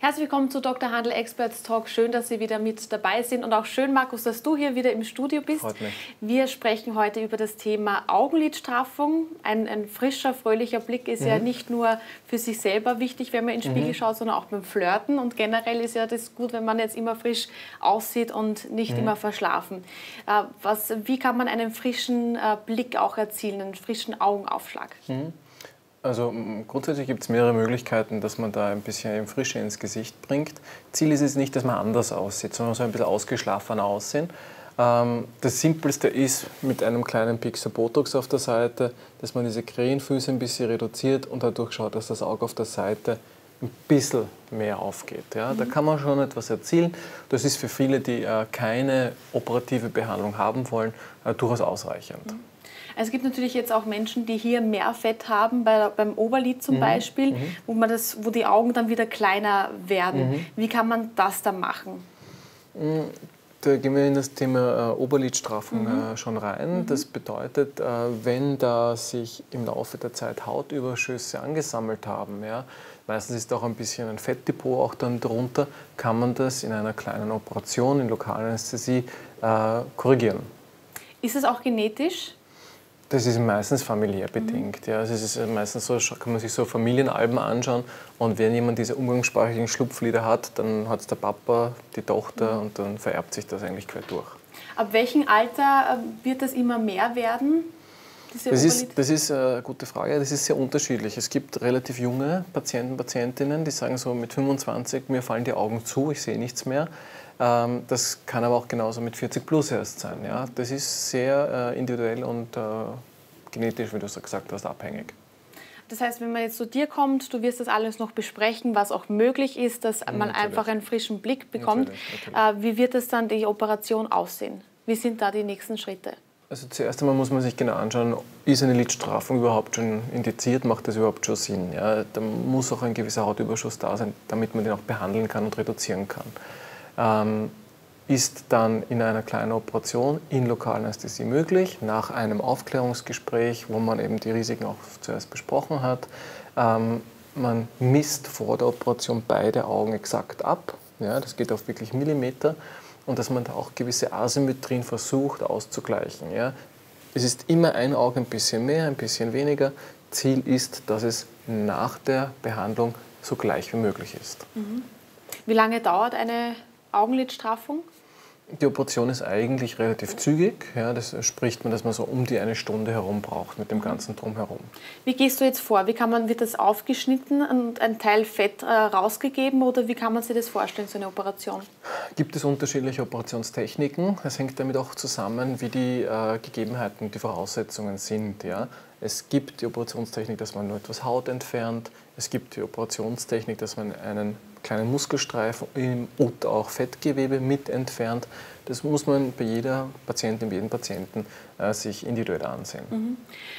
Herzlich willkommen zu Dr. Handel Experts Talk. Schön, dass Sie wieder mit dabei sind und auch schön, Markus, dass du hier wieder im Studio bist. Freut mich. Wir sprechen heute über das Thema Augenlidstraffung. Ein, ein frischer, fröhlicher Blick ist mhm. ja nicht nur für sich selber wichtig, wenn man in den Spiegel mhm. schaut, sondern auch beim Flirten. Und generell ist ja das gut, wenn man jetzt immer frisch aussieht und nicht mhm. immer verschlafen. Äh, was, wie kann man einen frischen äh, Blick auch erzielen, einen frischen Augenaufschlag? Mhm. Also grundsätzlich gibt es mehrere Möglichkeiten, dass man da ein bisschen Frische ins Gesicht bringt. Ziel ist es nicht, dass man anders aussieht, sondern so ein bisschen ausgeschlafener aussehen. Ähm, das Simpelste ist mit einem kleinen Pixel Botox auf der Seite, dass man diese Krähenfüße ein bisschen reduziert und dadurch schaut, dass das Auge auf der Seite ein bisschen mehr aufgeht. Ja? Da mhm. kann man schon etwas erzielen. Das ist für viele, die äh, keine operative Behandlung haben wollen, äh, durchaus ausreichend. Mhm. Also es gibt natürlich jetzt auch Menschen, die hier mehr Fett haben, bei, beim Oberlid zum mhm. Beispiel, mhm. Wo, man das, wo die Augen dann wieder kleiner werden. Mhm. Wie kann man das dann machen? Mm, da gehen wir in das Thema äh, Oberlidstraffung mhm. äh, schon rein. Mhm. Das bedeutet, äh, wenn da sich im Laufe der Zeit Hautüberschüsse angesammelt haben, ja, meistens ist auch ein bisschen ein Fettdepot auch dann drunter, kann man das in einer kleinen Operation in Lokalanästhesie äh, korrigieren. Ist es auch genetisch? Das ist meistens familiär bedingt. Mhm. Ja. Es ist meistens so, kann man sich so Familienalben anschauen und wenn jemand diese umgangssprachlichen Schlupflieder hat, dann hat es der Papa, die Tochter mhm. und dann vererbt sich das eigentlich quer durch. Ab welchem Alter äh, wird das immer mehr werden? Das ist, das ist eine gute Frage. Das ist sehr unterschiedlich. Es gibt relativ junge Patienten, Patientinnen, die sagen so mit 25, mir fallen die Augen zu, ich sehe nichts mehr. Ähm, das kann aber auch genauso mit 40 plus erst sein. Ja? Das ist sehr äh, individuell und äh, genetisch, wie du so gesagt hast, abhängig. Das heißt, wenn man jetzt zu dir kommt, du wirst das alles noch besprechen, was auch möglich ist, dass man natürlich. einfach einen frischen Blick bekommt. Natürlich, natürlich. Äh, wie wird es dann die Operation aussehen? Wie sind da die nächsten Schritte? Also zuerst einmal muss man sich genau anschauen, ist eine Lidstrafung überhaupt schon indiziert, macht das überhaupt schon Sinn? Ja, da muss auch ein gewisser Hautüberschuss da sein, damit man den auch behandeln kann und reduzieren kann ähm, ist dann in einer kleinen Operation in Lokalanästhesie möglich, nach einem Aufklärungsgespräch, wo man eben die Risiken auch zuerst besprochen hat. Ähm, man misst vor der Operation beide Augen exakt ab. Ja, das geht auf wirklich Millimeter. Und dass man da auch gewisse Asymmetrien versucht auszugleichen. Ja. Es ist immer ein Auge ein bisschen mehr, ein bisschen weniger. Ziel ist, dass es nach der Behandlung so gleich wie möglich ist. Mhm. Wie lange dauert eine Augenlidstraffung? Die Operation ist eigentlich relativ zügig. Ja, das spricht man, dass man so um die eine Stunde herum braucht mit dem ganzen Drumherum. Wie gehst du jetzt vor? Wie kann man, wird das aufgeschnitten und ein Teil Fett äh, rausgegeben oder wie kann man sich das vorstellen, so eine Operation? Gibt es unterschiedliche Operationstechniken. Es hängt damit auch zusammen, wie die äh, Gegebenheiten, die Voraussetzungen sind. Ja. Es gibt die Operationstechnik, dass man nur etwas Haut entfernt. Es gibt die Operationstechnik, dass man einen kleinen Muskelstreifen und auch Fettgewebe mit entfernt. Das muss man bei jeder Patientin, bei jedem Patienten äh, sich individuell ansehen. Mhm.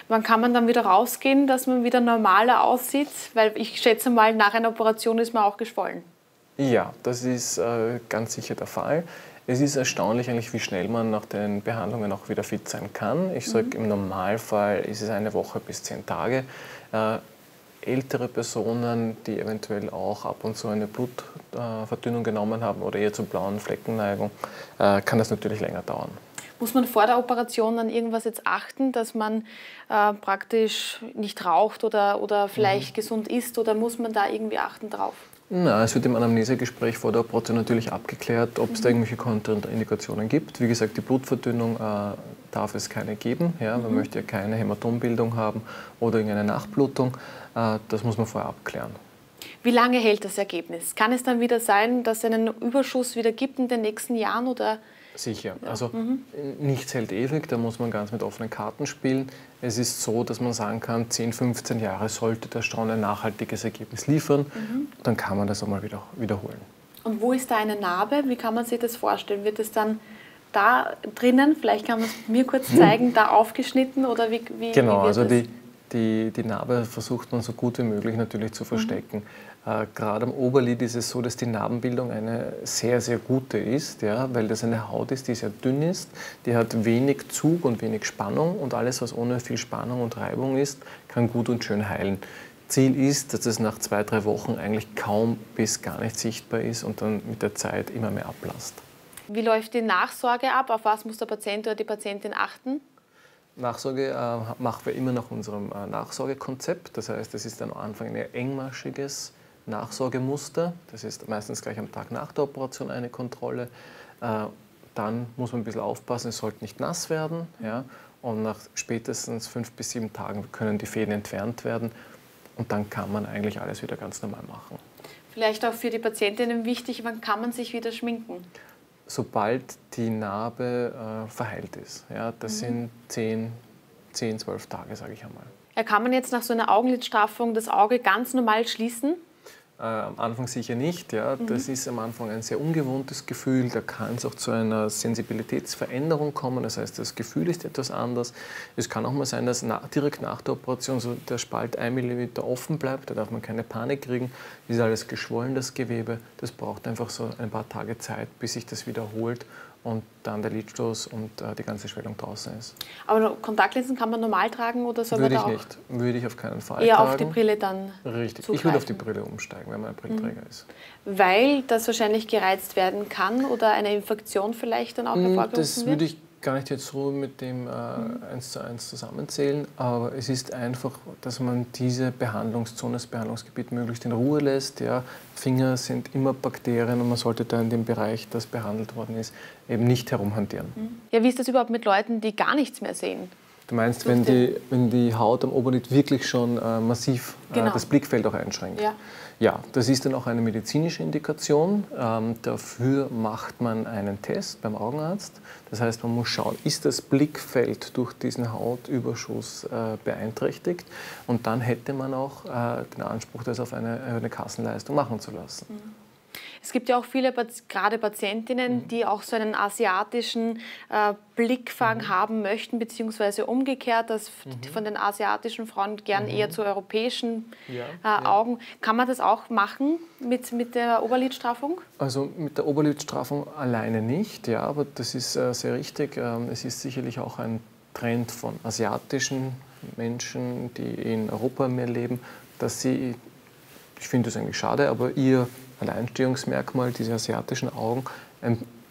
Wann kann man dann wieder rausgehen, dass man wieder normaler aussieht? Weil ich schätze mal, nach einer Operation ist man auch geschwollen. Ja, das ist äh, ganz sicher der Fall. Es ist erstaunlich eigentlich, wie schnell man nach den Behandlungen auch wieder fit sein kann. Ich sage, mhm. im Normalfall ist es eine Woche bis zehn Tage. Äh, ältere Personen, die eventuell auch ab und zu eine Blutverdünnung genommen haben oder eher zur blauen Fleckenneigung, äh, kann das natürlich länger dauern. Muss man vor der Operation an irgendwas jetzt achten, dass man äh, praktisch nicht raucht oder, oder vielleicht mhm. gesund isst oder muss man da irgendwie achten drauf? Na, es wird im Anamnesegespräch vor der Operation natürlich abgeklärt, ob es mhm. da irgendwelche Kontraindikationen gibt. Wie gesagt, die Blutverdünnung äh, darf es keine geben. Ja? Man mhm. möchte ja keine Hämatombildung haben oder irgendeine Nachblutung. Äh, das muss man vorher abklären. Wie lange hält das Ergebnis? Kann es dann wieder sein, dass es einen Überschuss wieder gibt in den nächsten Jahren oder Sicher. Also mhm. nichts hält ewig, da muss man ganz mit offenen Karten spielen. Es ist so, dass man sagen kann, 10, 15 Jahre sollte der schon ein nachhaltiges Ergebnis liefern. Mhm. Dann kann man das auch mal wieder, wiederholen. Und wo ist da eine Narbe? Wie kann man sich das vorstellen? Wird es dann da drinnen, vielleicht kann man es mir kurz zeigen, da aufgeschnitten oder wie, wie Genau, wie also die, die, die Narbe versucht man so gut wie möglich natürlich zu mhm. verstecken. Mhm. Äh, gerade am Oberlid ist es so, dass die Narbenbildung eine sehr, sehr gute ist, ja, weil das eine Haut ist, die sehr dünn ist, die hat wenig Zug und wenig Spannung und alles, was ohne viel Spannung und Reibung ist, kann gut und schön heilen. Ziel ist, dass es nach zwei, drei Wochen eigentlich kaum bis gar nicht sichtbar ist und dann mit der Zeit immer mehr ablasst. Wie läuft die Nachsorge ab? Auf was muss der Patient oder die Patientin achten? Nachsorge äh, machen wir immer nach unserem äh, Nachsorgekonzept. Das heißt, es ist am Anfang ein engmaschiges Nachsorgemuster. Das ist meistens gleich am Tag nach der Operation eine Kontrolle. Äh, dann muss man ein bisschen aufpassen, es sollte nicht nass werden. Ja? Und nach spätestens fünf bis sieben Tagen können die Fäden entfernt werden. Und dann kann man eigentlich alles wieder ganz normal machen. Vielleicht auch für die Patientinnen wichtig, wann kann man sich wieder schminken? Sobald die Narbe äh, verheilt ist. Ja, das mhm. sind zehn, zehn, zwölf Tage, sage ich einmal. Ja, kann man jetzt nach so einer Augenlidstraffung das Auge ganz normal schließen? Äh, am Anfang sicher nicht. Ja. Mhm. Das ist am Anfang ein sehr ungewohntes Gefühl. Da kann es auch zu einer Sensibilitätsveränderung kommen. Das heißt, das Gefühl ist etwas anders. Es kann auch mal sein, dass na, direkt nach der Operation so der Spalt ein Millimeter offen bleibt. Da darf man keine Panik kriegen. Ist alles geschwollen, das Gewebe. Das braucht einfach so ein paar Tage Zeit, bis sich das wiederholt und dann der Lidstoß und äh, die ganze Schwellung draußen ist. Aber Kontaktlinsen kann man normal tragen oder soll würde man da ich nicht. Würde ich auf keinen Fall eher tragen. auf die Brille dann Richtig. Zugreifen. Ich würde auf die Brille umsteigen, wenn man ein Brillenträger mhm. ist. Weil das wahrscheinlich gereizt werden kann oder eine Infektion vielleicht dann auch mm, hervorgerufen das würde ich gar nicht jetzt so mit dem äh, eins zu eins zusammenzählen, aber es ist einfach, dass man diese Behandlungszone, das Behandlungsgebiet möglichst in Ruhe lässt. Ja. Finger sind immer Bakterien und man sollte da in dem Bereich, das behandelt worden ist, eben nicht herumhantieren. Mhm. Ja, wie ist das überhaupt mit Leuten, die gar nichts mehr sehen? Du meinst, wenn die, wenn die Haut am Oberlid wirklich schon äh, massiv äh, genau. das Blickfeld auch einschränkt? Ja. Ja, das ist dann auch eine medizinische Indikation. Ähm, dafür macht man einen Test beim Augenarzt. Das heißt, man muss schauen, ist das Blickfeld durch diesen Hautüberschuss äh, beeinträchtigt? Und dann hätte man auch äh, den Anspruch, das auf eine, eine Kassenleistung machen zu lassen. Mhm. Es gibt ja auch viele, gerade Patientinnen, mhm. die auch so einen asiatischen äh, Blickfang mhm. haben möchten, beziehungsweise umgekehrt, dass mhm. von den asiatischen Frauen gern mhm. eher zu europäischen ja, äh, Augen. Ja. Kann man das auch machen mit, mit der Oberlidstraffung? Also mit der Oberlidstraffung alleine nicht, ja, aber das ist äh, sehr richtig. Ähm, es ist sicherlich auch ein Trend von asiatischen Menschen, die in Europa mehr leben, dass sie, ich finde das eigentlich schade, aber ihr Alleinstehungsmerkmal, diese asiatischen Augen,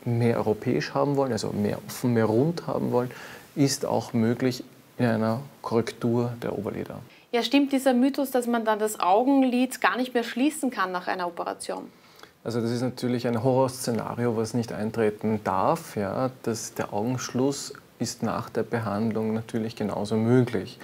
mehr europäisch haben wollen, also mehr offen, mehr rund haben wollen, ist auch möglich in einer Korrektur der Oberlider. Ja, stimmt dieser Mythos, dass man dann das Augenlid gar nicht mehr schließen kann nach einer Operation? Also das ist natürlich ein Horrorszenario, was nicht eintreten darf. Ja, dass der Augenschluss ist nach der Behandlung natürlich genauso möglich.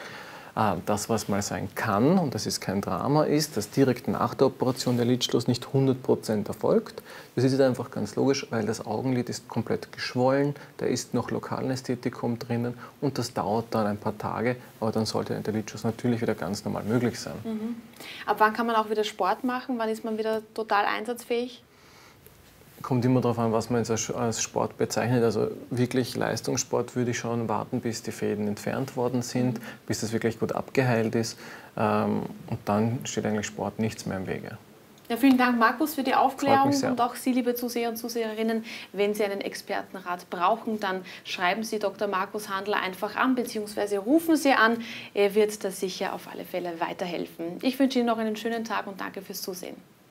Ah, das, was mal sein kann, und das ist kein Drama, ist, dass direkt nach der Operation der Lidschluss nicht 100% erfolgt. Das ist einfach ganz logisch, weil das Augenlid ist komplett geschwollen, da ist noch Lokalanästhetikum drinnen und das dauert dann ein paar Tage, aber dann sollte der Lidschluss natürlich wieder ganz normal möglich sein. Mhm. Ab wann kann man auch wieder Sport machen? Wann ist man wieder total einsatzfähig? Kommt immer darauf an, was man jetzt als Sport bezeichnet. Also wirklich Leistungssport würde ich schon warten, bis die Fäden entfernt worden sind, bis das wirklich gut abgeheilt ist. Ähm, und dann steht eigentlich Sport nichts mehr im Wege. Ja, vielen Dank, Markus, für die Aufklärung und auch Sie, liebe Zuseher und Zuseherinnen. Wenn Sie einen Expertenrat brauchen, dann schreiben Sie Dr. Markus Handler einfach an bzw. rufen Sie an. Er wird da sicher auf alle Fälle weiterhelfen. Ich wünsche Ihnen noch einen schönen Tag und danke fürs Zusehen.